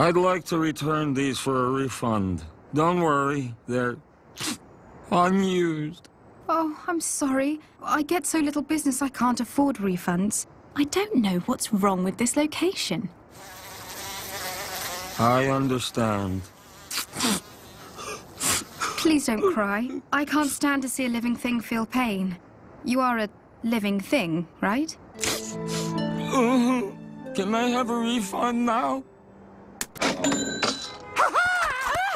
I'd like to return these for a refund. Don't worry, they're unused. Oh, I'm sorry. I get so little business I can't afford refunds. I don't know what's wrong with this location. I understand. Please don't cry. I can't stand to see a living thing feel pain. You are a living thing, right? Can I have a refund now?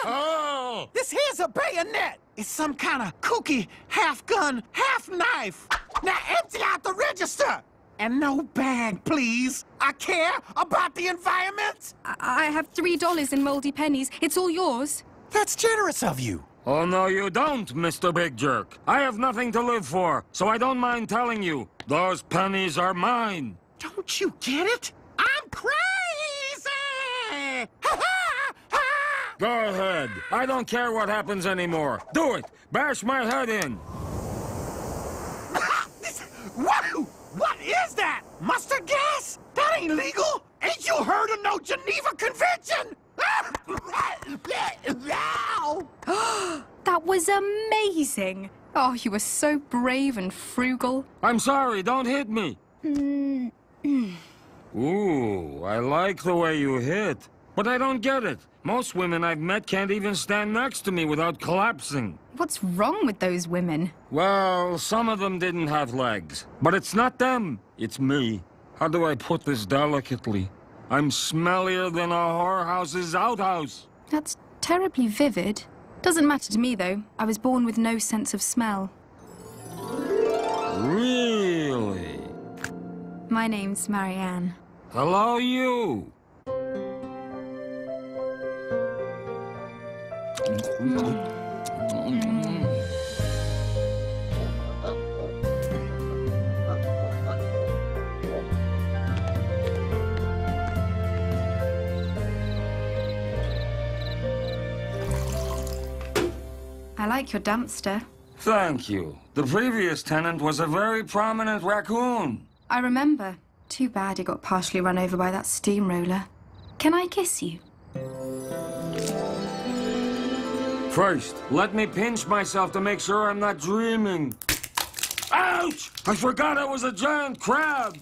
Oh! This here's a bayonet. It's some kind of kooky half gun, half knife. Now empty out the register. And no bag, please. I care about the environment. I, I have three dollars in moldy pennies. It's all yours. That's generous of you. Oh, no, you don't, Mr. Big Jerk. I have nothing to live for, so I don't mind telling you. Those pennies are mine. Don't you get it? I'm crazy! Go ahead. I don't care what happens anymore. Do it. Bash my head in. What? What is that? Mustard gas? That ain't legal. Ain't you heard of no Geneva Convention? That was amazing. Oh, you were so brave and frugal. I'm sorry. Don't hit me. Mm, mm. Ooh, I like the way you hit. But I don't get it. Most women I've met can't even stand next to me without collapsing. What's wrong with those women? Well, some of them didn't have legs. But it's not them. It's me. How do I put this delicately? I'm smellier than a whorehouse's outhouse. That's terribly vivid. Doesn't matter to me, though. I was born with no sense of smell. Really? My name's Marianne. Hello, you. I like your dumpster. Thank you. The previous tenant was a very prominent raccoon. I remember. Too bad he got partially run over by that steamroller. Can I kiss you? First, let me pinch myself to make sure I'm not dreaming. Ouch! I forgot I was a giant crab.